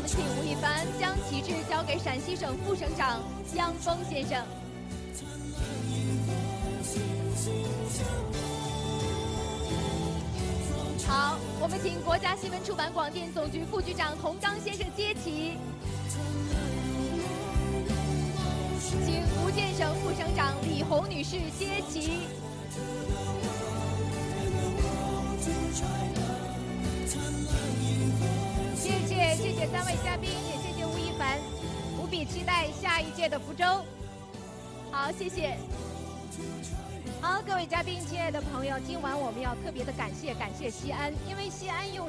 我们请吴亦凡将旗帜交给陕西省副省长江峰先生。好，我们请国家新闻出版广电总局副局长童刚先生接旗，请福建省副省长李红女士接旗。三位嘉宾，也谢谢吴亦凡，无比期待下一届的福州。好，谢谢。好，各位嘉宾，亲爱的朋友，今晚我们要特别的感谢感谢西安，因为西安用。